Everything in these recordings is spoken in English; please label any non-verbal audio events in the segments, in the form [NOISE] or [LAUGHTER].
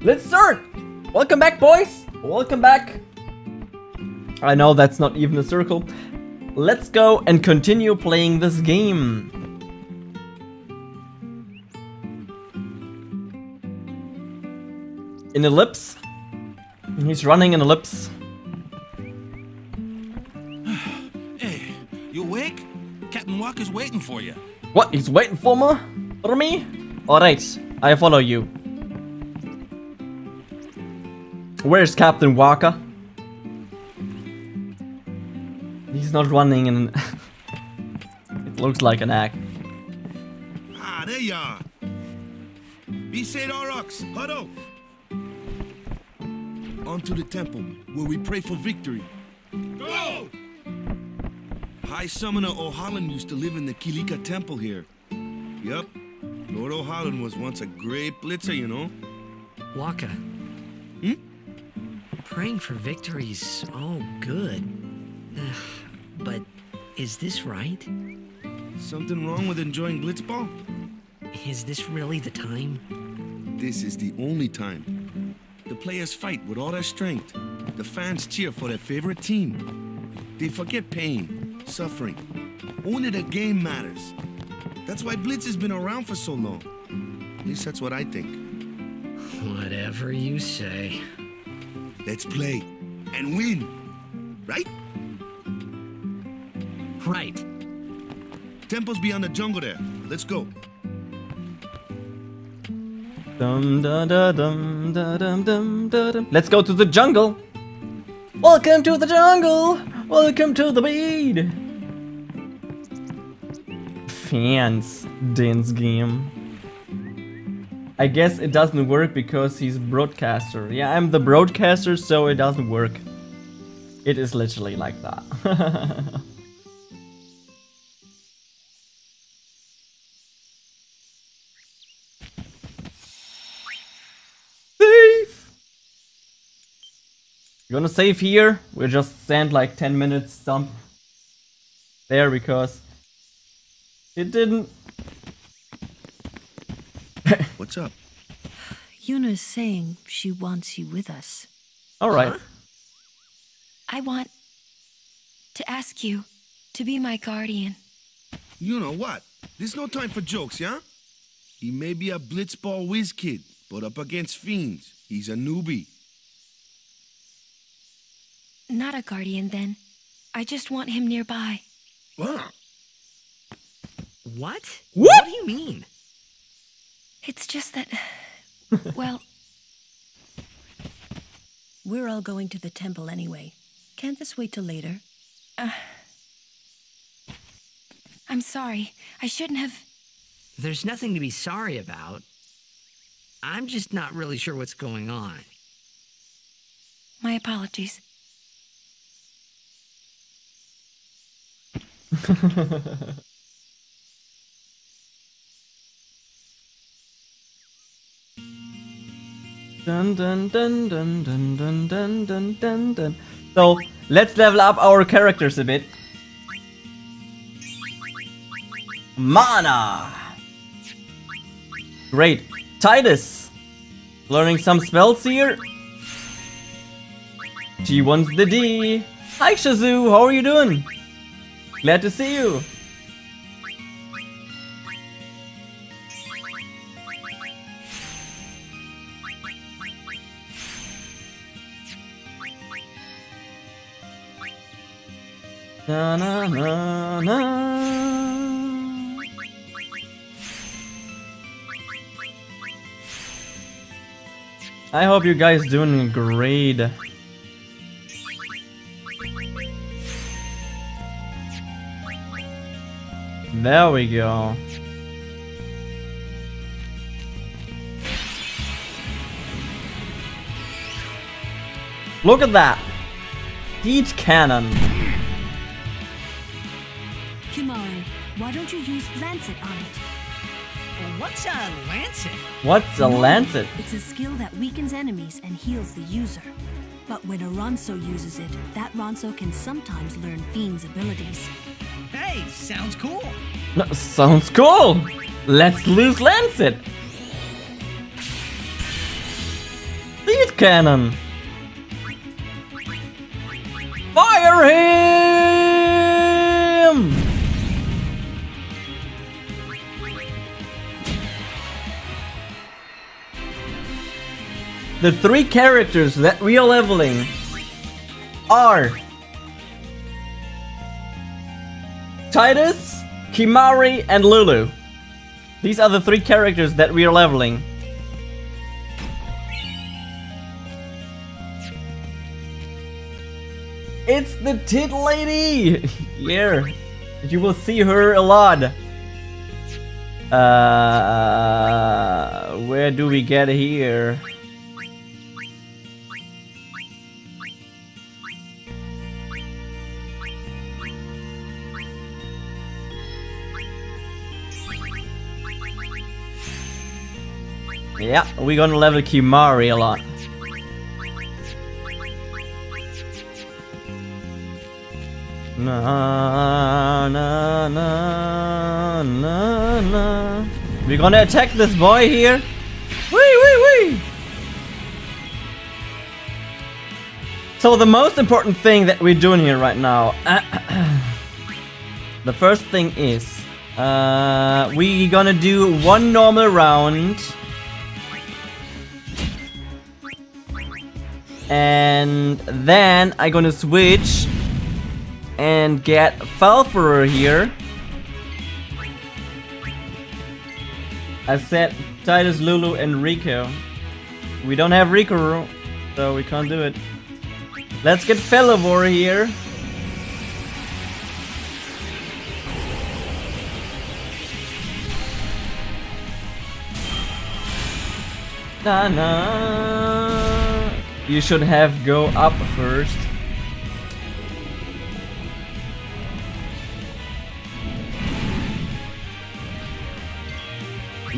Let's start! Welcome back, boys! Welcome back! I know that's not even a circle. Let's go and continue playing this game. In ellipse. He's running in ellipse. [SIGHS] Hey, you awake? Captain Wakka's waiting for you. What? He's waiting for me? For me? Alright, I follow you. Where's Captain Wakka? He's not running and [LAUGHS] it looks like an act. Ah, there you are. Besaid Aurochs, huddle. On to the temple, where we pray for victory. Go! High Summoner Ohalland used to live in the Kilika Temple here. Yep. Lord Ohalland was once a great blitzer, you know. Wakka. Hmm? Praying for victories, all good. but is this right? Something wrong with enjoying blitzball? Is this really the time? This is the only time. The players fight with all their strength. The fans cheer for their favorite team. They forget pain, suffering. Only the game matters. That's why Blitz has been around for so long. At least that's what I think. Whatever you say. Let's play and win. Right? Right. Temple's beyond the jungle there. Let's go. Dum da da dum da dum dum da dum. Let's go to the jungle. Welcome to the jungle. Welcome to the beat. Fans dance game. I guess it doesn't work because he's broadcaster. Yeah, I'm the broadcaster, so it doesn't work. It is literally like that. [LAUGHS] Save! You're gonna save here? We'll just stand like 10 minutes stump there because it didn't. What's up? Yuna's saying she wants you with us. Alright. Huh? I want to ask you to be my guardian. You know what? There's no time for jokes, yeah? He may be a blitzball whiz kid, but up against fiends, he's a newbie. Not a guardian, then. I just want him nearby. What? What? What? do you mean? It's just that. [LAUGHS] well. We're all going to the temple anyway. Can't this wait till later? Uh, I'm sorry. I shouldn't have. There's nothing to be sorry about. I'm just not really sure what's going on. My apologies. [LAUGHS] Dun dun dun dun dun dun dun dun dun dun. So let's level up our characters a bit. Mana! Great. Tidus! Learning some spells here. G wants the D. Hi Shazoo, how are you doing? Glad to see you. Na na na na. I hope you guys doing great. There we go. Look at that! Heat cannon. Don't you use Lancet on it? What's a lancet? What's a lancet? It's a skill that weakens enemies and heals the user. But when a Ronso uses it, that Ronso can sometimes learn Fiend's abilities. Hey, sounds cool. No, sounds cool! Let's lose Lancet! Speed cannon! Fire him! The three characters that we are leveling are Tidus, Kimahri, and Lulu. These are the three characters that we are leveling. It's the tit lady! [LAUGHS] yeah, you will see her a lot. Uh, where do we get here? Yeah, we're gonna level Kimahri a lot. Na na na na na. We're gonna attack this boy here. Wee wee wee. So the most important thing that we're doing here right now. [COUGHS] the first thing is, uh, we gonna do one normal round. And then I'm gonna switch and get Valefor here. I said Tidus, Lulu, and Rikku. We don't have Rikku, so we can't do it. Let's get Valefor here. Na na. You should have go up first.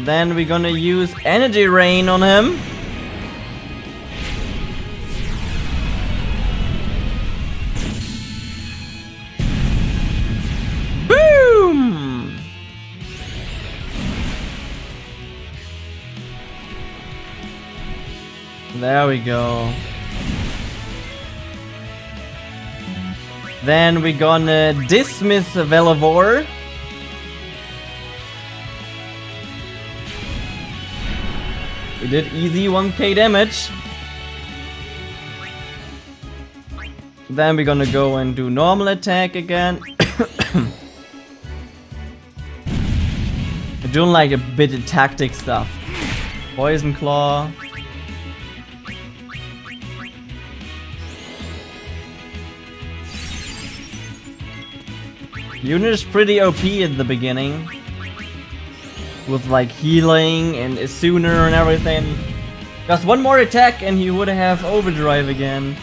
Then we're gonna use Energy Rain on him. We go. Then we're gonna dismiss Valefor. We did easy 1k damage. Then we're gonna go and do normal attack again. [COUGHS] Doing like a bit of tactic stuff. Poison Claw. Unit is pretty OP at the beginning with like healing and sooner and everything. Just one more attack and he would have overdrive again.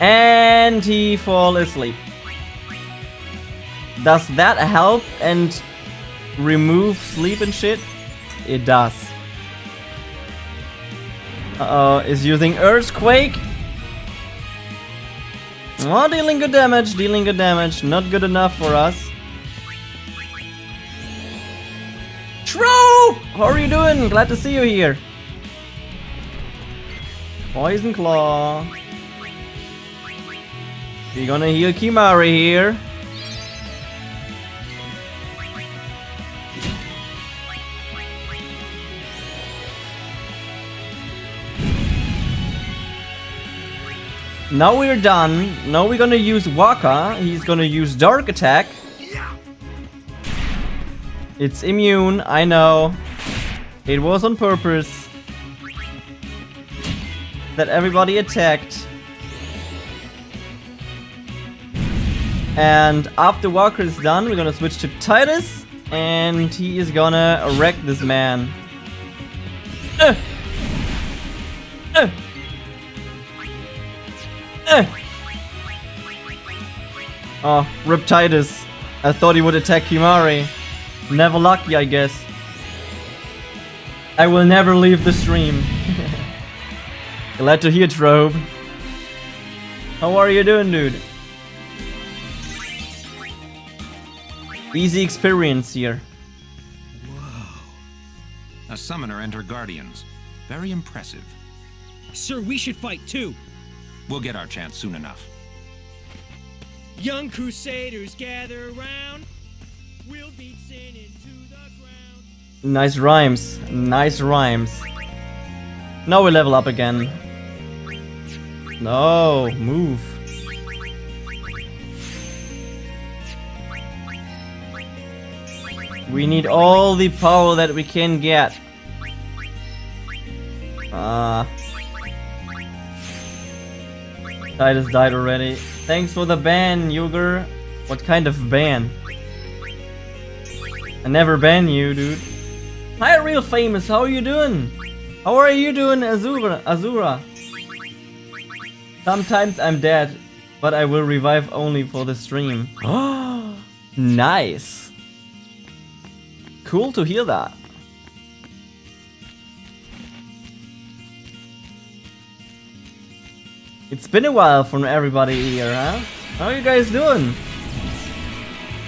And he fall asleep. Does that help and remove sleep and shit? It does. Uh-oh, is using Earthquake. Oh, dealing good damage, dealing good damage. Not good enough for us. True! How are you doing? Glad to see you here. Poison Claw. We're gonna heal Kimahri here. Now we're done. Now we're gonna use Wakka. He's gonna use Dark Attack. It's immune, I know. It was on purpose. That everybody attacked. And after Wakka is done, we're gonna switch to Tidus. And he is gonna wreck this man. Uh. [LAUGHS] [LAUGHS] Oh, Rip Tidus. I thought he would attack Kimahri. Never lucky, I guess. I will never leave the stream. [LAUGHS] Glad to hear, Trobe. How are you doing, dude? Easy experience here. A summoner and her guardians. Very impressive. Sir, we should fight too. We'll get our chance soon enough. Young crusaders gather around. We'll beat sin into the ground. Nice rhymes. Nice rhymes. Now we level up again. No, move. We need all the power that we can get. Ah. Tidus died already. Thanks for the ban, Yuger. What kind of ban? I never ban you, dude. Hi, real famous. How are you doing? How are you doing, Azura? Azura. Sometimes I'm dead, but I will revive only for the stream. [GASPS] nice. Cool to hear that. It's been a while from everybody here, huh? How are you guys doing?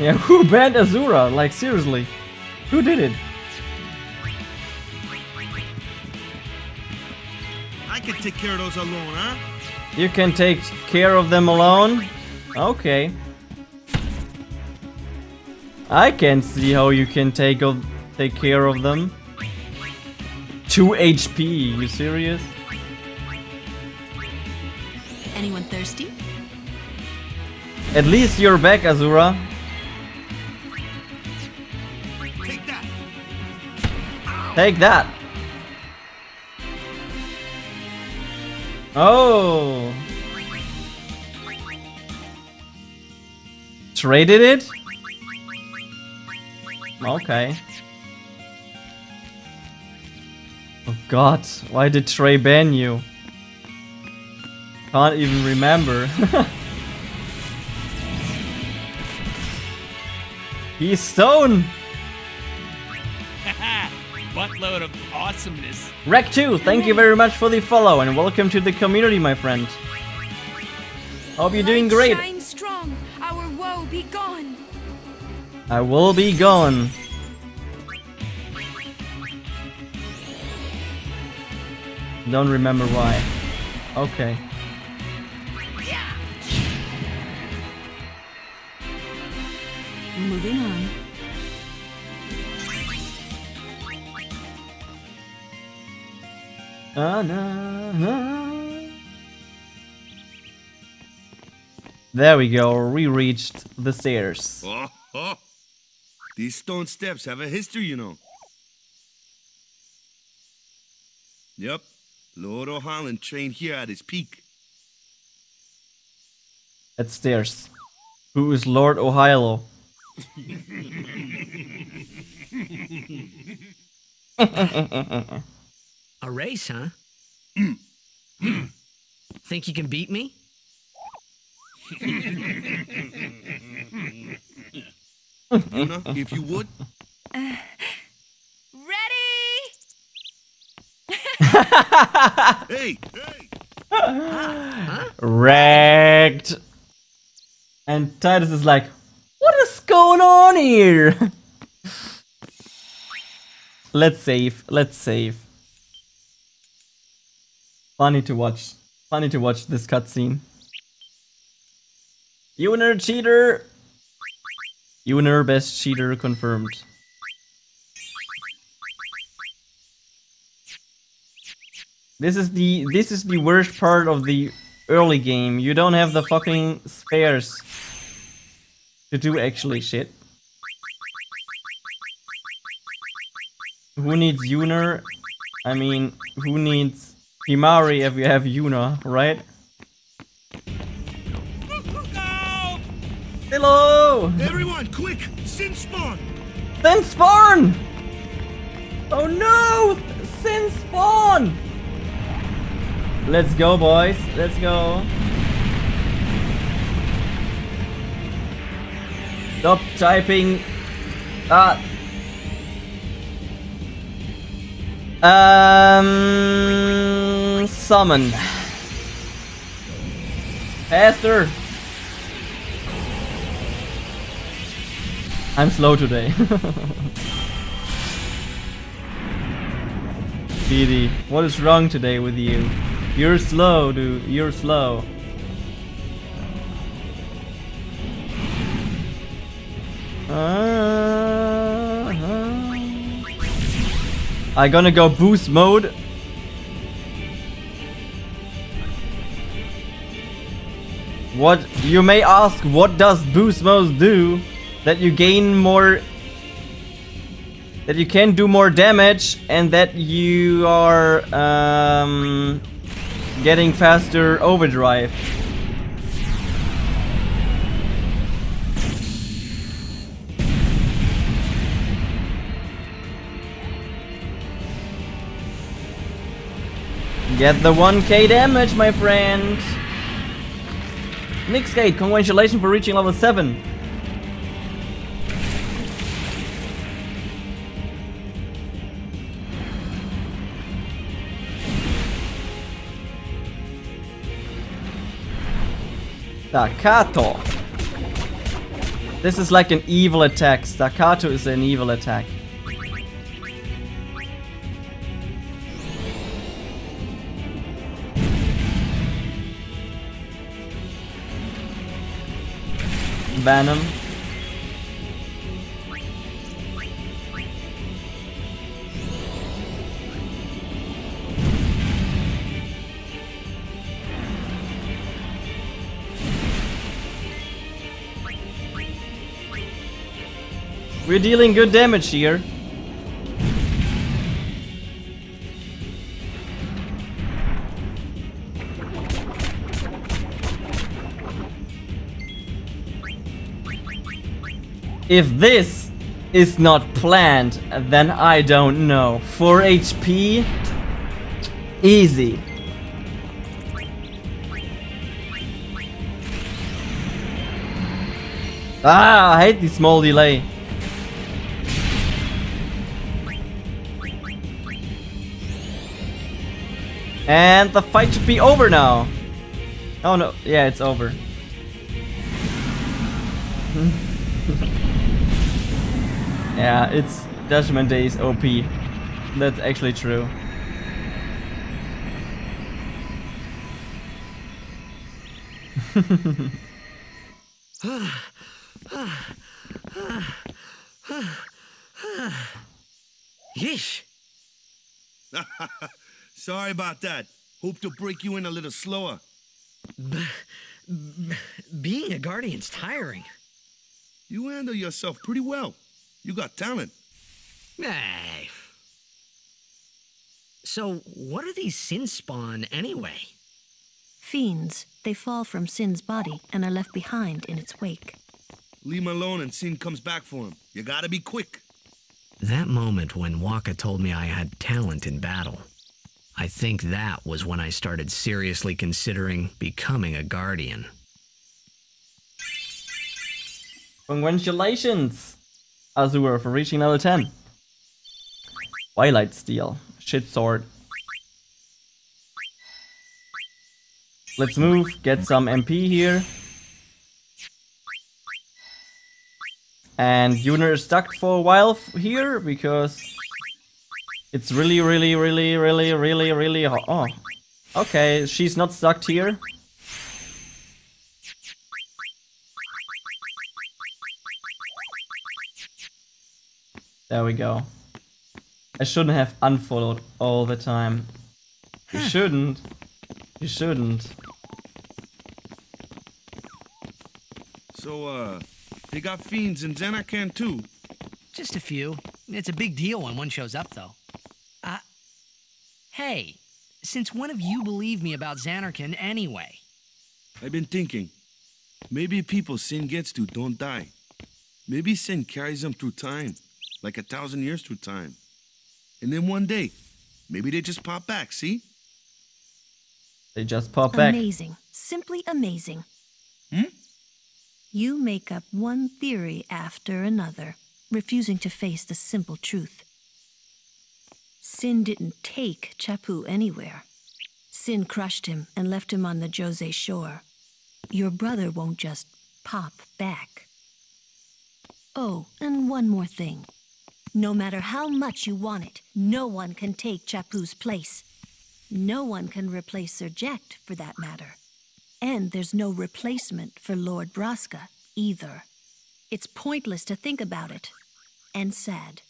Yeah, [LAUGHS] who banned Azura? Like, seriously. Who did it? I can take care of those alone, huh? You can take care of them alone? Okay. I can see how you can take of take care of them. 2 HP, you serious? Anyone thirsty? At least you're back, Azura. Take that. Take that. Oh. Traded it? Okay. Oh god, why did Trey ban you? Can't even remember. [LAUGHS] He's stone! [LAUGHS] Buttload of awesomeness. Rec2, thank you very much for the follow and welcome to the community, my friend. Hope you're doing great. Strong, our woe be gone. I will be gone. Don't remember why. Okay. Ah, na, na. There we go, we reached the stairs. Oh, oh. These stone steps have a history, you know. Yep. Lord Ohalland trained here at his peak. At stairs. Who is Lord Ohio? [LAUGHS] [LAUGHS] A race, huh? Think you can beat me? Yuna, if you would. Uh, ready? Hey! Hey! Wrecked. And Tidus is like, what is going on here? [LAUGHS] let's save, let's save. Funny to watch. Funny to watch this cutscene. Yuna cheater! Yuna best cheater confirmed. This is the this is the worst part of the early game. You don't have the fucking spares to do actually shit. Who needs Yuna? I mean, who needs Kimahri if you have Yuna, right? Hello! Everyone, quick! Sin spawn! Sin spawn! Oh no! Sin spawn! Let's go, boys. Let's go. Stop typing. Ah. Um. Summon. Faster. I'm slow today. [LAUGHS] Speedy, what is wrong today with you? You're slow, dude. You're slow. Uh, I gonna go boost mode. What you may ask, what does boost mode do? That you gain more that you can do more damage and that you are um, getting faster overdrive. Get the 1k damage, my friend! Nixgate, congratulations for reaching level 7. Staccato. This is like an evil attack. Staccato is an evil attack. Venom. We're dealing good damage here. If this is not planned, then I don't know. 4 HP? Easy. Ah, I hate the small delay. And the fight should be over now. Oh no, yeah, it's over. [LAUGHS] yeah, it's Judgment Day is OP. That's actually true. [SIGHS] Yeesh. [LAUGHS] Sorry about that. Hope to break you in a little slower. Being a guardian's tiring. You handle yourself pretty well. You got talent. Hey. So, what are these sin spawn anyway? Fiends. They fall from Sin's body and are left behind in its wake. Leave him alone and Sin comes back for him. You gotta be quick. That moment when Wakka told me I had talent in battle, I think that was when I started seriously considering becoming a guardian. Congratulations, Azure, for reaching level 10. Twilight Steel, shit sword. Let's move, get some MP here. And Yuna is stuck for a while here because it's really, really, really, really, really, really Oh, okay, she's not stuck here. There we go. I shouldn't have unfollowed all the time. You shouldn't. You shouldn't. So, uh, they got fiends in Zanarkand too. Just a few. It's a big deal when one shows up, though. Uh, hey, since when have you believed me about Zanarkand anyway? I've been thinking. Maybe people Sin gets to don't die. Maybe Sin carries them through time, like a thousand years through time. And then one day, maybe they just pop back, see? They just pop back. Amazing. Simply amazing. Hmm? You make up one theory after another, refusing to face the simple truth. Sin didn't take Chappu anywhere. Sin crushed him and left him on the Djose shore. Your brother won't just pop back. Oh, and one more thing. No matter how much you want it, no one can take Chappu's place. No one can replace Sir Jecht, for that matter. And there's no replacement for Lord Braska, either. It's pointless to think about it. And sad.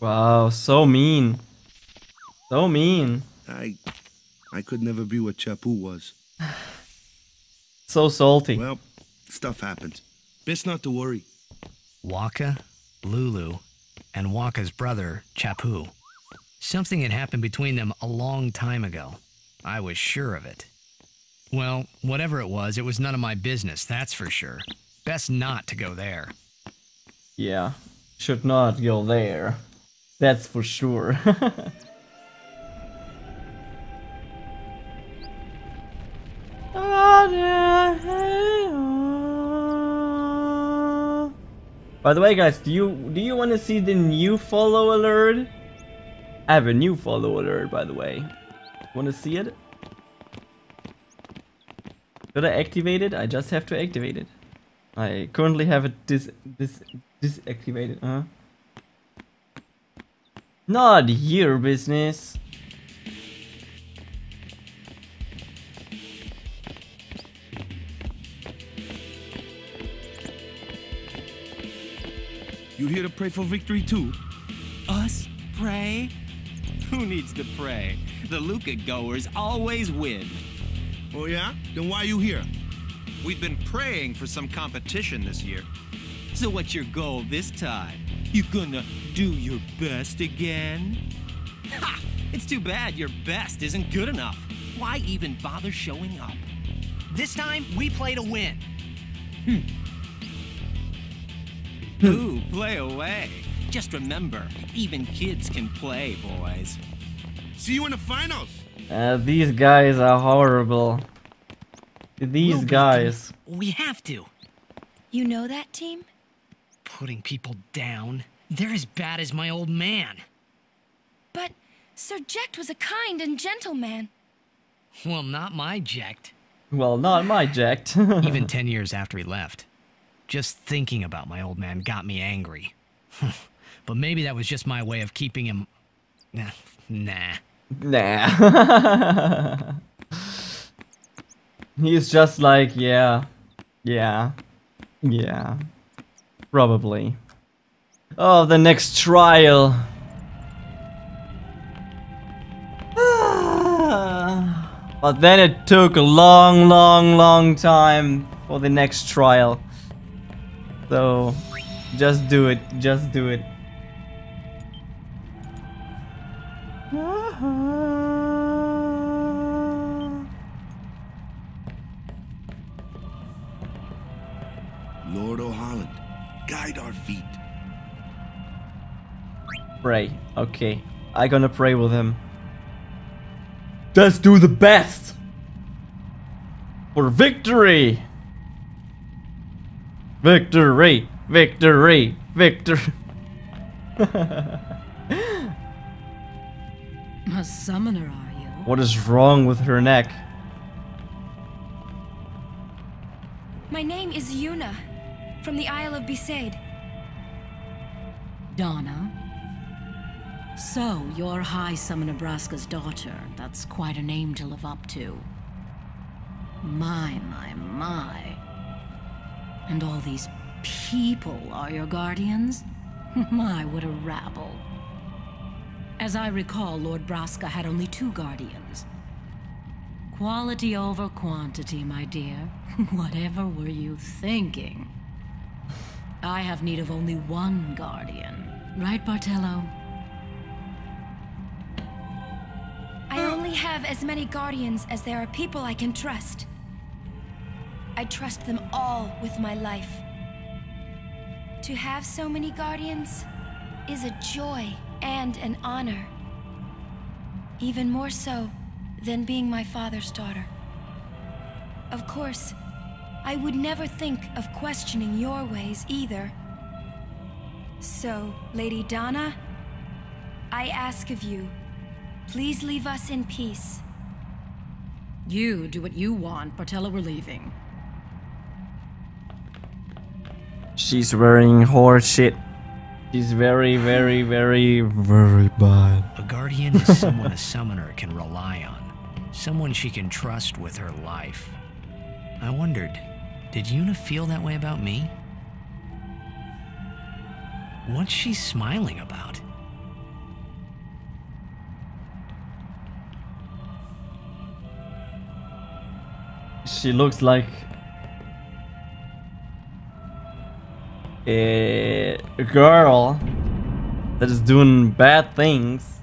Wow, so mean. So mean. I. I could never be what Chappu was. [SIGHS] So salty. Well, stuff happens. Best not to worry. Wakka, Lulu, and Wakka's brother, Chappu. Something had happened between them a long time ago. I was sure of it. Well, whatever it was, it was none of my business, that's for sure. Best not to go there. Yeah, should not go there. That's for sure. [LAUGHS] Ah, By the way, guys, do you do you want to see the new follow alert? I have a new follow alert, by the way. Want to see it? Should I activate it? I just have to activate it. I currently have it dis dis disactivated, huh? Not your business. You here to pray for victory too? Us pray? Who needs to pray? The Luca goers always win. Oh yeah? Then why are you here? We've been praying for some competition this year. So what's your goal this time? You gonna do your best again? Ha! It's too bad your best isn't good enough. Why even bother showing up? This time, we play to win. Hmm. Ooh, play away. Just remember, even kids can play, boys. See you in the finals. Uh, these guys are horrible. These We'll beat them. guys. We have to. You know that team? Putting people down. They're as bad as my old man. But Sir Jecht was a kind and gentle man. Well, not my Jecht. Well, not my jacked. [LAUGHS] Even 10 years after he left. Just thinking about my old man got me angry. [LAUGHS] but maybe that was just my way of keeping him. Nah. Nah. Nah. [LAUGHS] He's just like, yeah, yeah, yeah, probably. Oh, the next trial. [SIGHS] but then it took a long, long, long time for the next trial. So, just do it, just do it. Lord Ohalland, guide our feet. Pray. Okay. I gonna pray with him. Let's do the best! For victory! Victory! Victory! Victory! [LAUGHS] A summoner, are you? What is wrong with her neck? My name is Yuna, from the Isle of Besaid. Dona? So, you're High Summoner Braska's daughter. That's quite a name to live up to. My, my, my. And all these people are your guardians? [LAUGHS] my, what a rabble. As I recall, Lord Braska had only two guardians. Quality over quantity, my dear. [LAUGHS] Whatever were you thinking? I have need of only one guardian. Right, Barthello? I only have as many guardians as there are people I can trust. I trust them all with my life. To have so many guardians is a joy and an honor. Even more so than being my father's daughter. Of course, I would never think of questioning your ways either. So, Lady Dona, I ask of you, please leave us in peace. You do what you want. Barthello, we're leaving. She's wearing horse shit. She's very, very, very, very bad. A guardian is someone a summoner can rely on, someone she can trust with her life. I wondered, did Yuna feel that way about me? What's she smiling about? She looks like a girl that is doing bad things.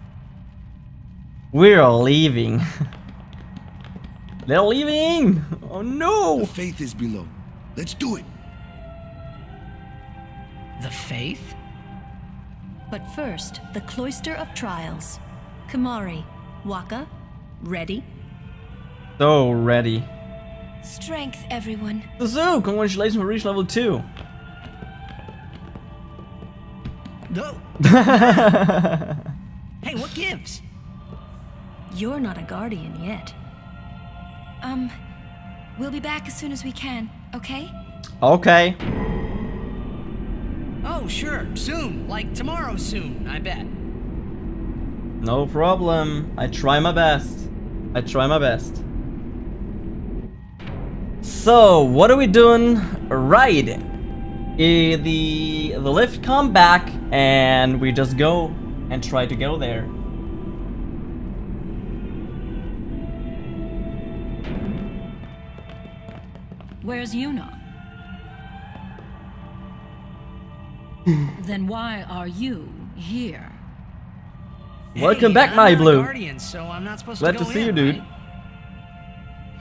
We're leaving. [LAUGHS] They're leaving! Oh no! The fayth is below. Let's do it. The fayth? But first, the Cloister of Trials. Kimahri, Wakka, ready? So ready. Strength, everyone. The zoo! Congratulations for reach level 2. No. [LAUGHS] hey, what gives? You're not a guardian yet. Um, we'll be back as soon as we can, okay? Okay. Oh, sure, soon. Like tomorrow soon, I bet. No problem. I try my best. I try my best. So, what are we doing? Right. Eh, the the lift come back and we just go and try to go there. Where's Yuna? then why are you here? Welcome Hey, back, I'm my blue. guardian, so I'm not supposed Glad to to see in, you, dude. right?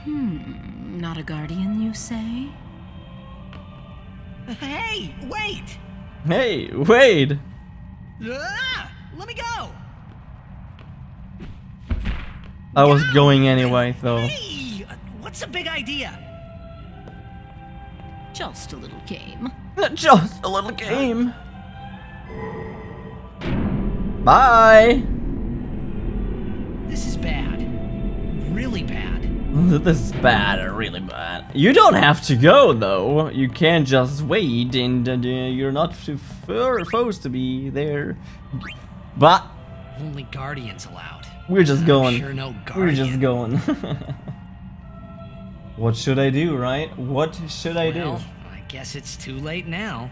Hmm, not a guardian, you say? Hey, wait! Hey, Wade! Ah, let me go! I was Go! going anyway, though. Hey, what's a big idea? Just a little game. [LAUGHS] Just a little game. Bye. This is bad. Really bad. [LAUGHS] This is bad, really bad. You don't have to go though. You can just wait, and uh, you're not supposed to be there. But Only guardians allowed. we're just going. Sure, no We're just going. [LAUGHS] what should I do, right? What should I do? Well, I guess it's too late now.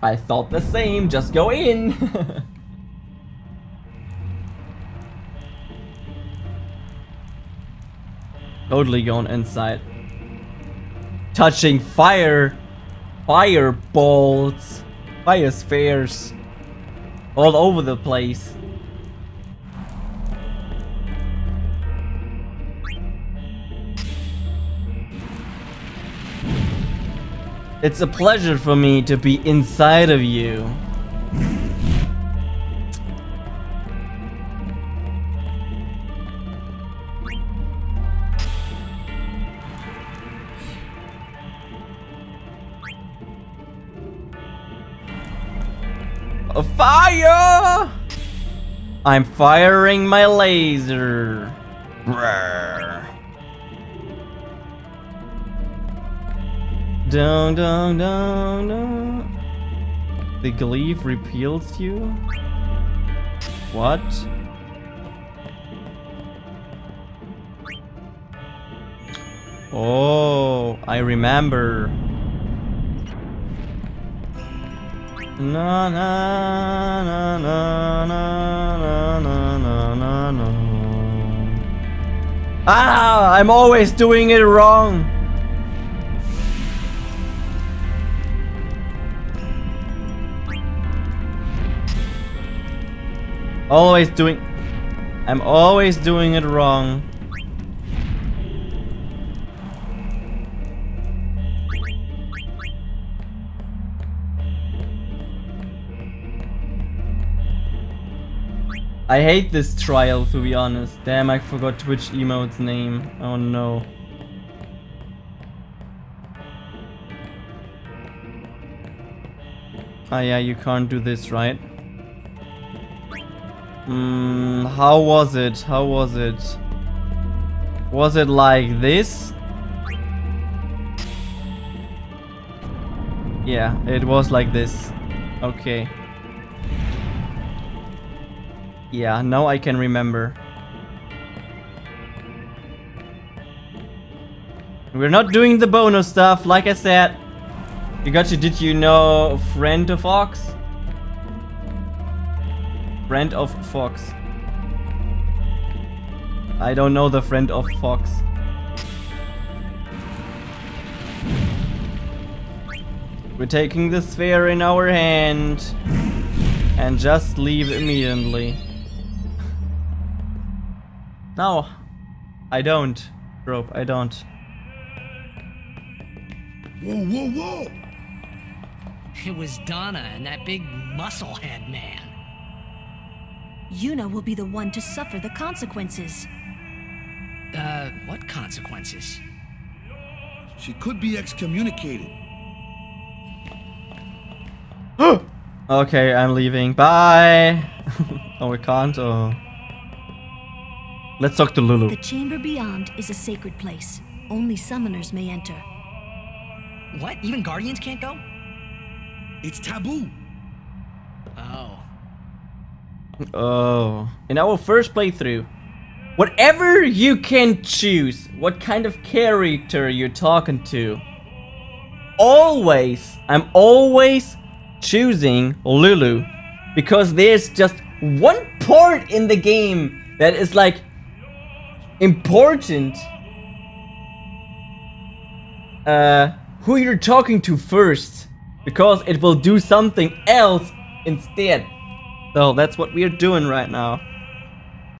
I thought the same. Just go in. [LAUGHS] totally going inside. Touching fire, fireballs, fire spheres, all over the place. It's a pleasure for me to be inside of you. I'm firing my laser. Brrr. Dun dun dun dun. The gleave repeals you? What? Oh, I remember. Na na na na na na na na na na. Ah, I'm always doing it wrong. Always doing... I'm always doing it wrong. I hate this trial, to be honest. Damn, I forgot Twitch emote's name. Oh no. Ah yeah, you can't do this, right? Hmm, how was it? How was it? Was it like this? Yeah, it was like this. Okay. Yeah, now I can remember. We're not doing the bonus stuff, like I said. You got you, did you know Friend of Fox? Friend of Fox. I don't know the Friend of Fox. We're taking the sphere in our hand and just leave immediately. No, I don't. Rope, I don't. Whoa, whoa, whoa! It was Dona and that big musclehead man. Yuna will be the one to suffer the consequences. Uh, what consequences? She could be excommunicated. [GASPS] Okay, I'm leaving. Bye! [LAUGHS] oh, we can't? Oh. Let's talk to Lulu. The chamber beyond is a sacred place. Only summoners may enter. What? Even Guardians can't go? It's taboo. Oh. Oh. In our first playthrough, whatever you can choose, what kind of character you're talking to, always, I'm always choosing Lulu. Because there's just one part in the game that is like important. Uh, who you're talking to first. Because it will do something else instead. So that's what we are doing right now.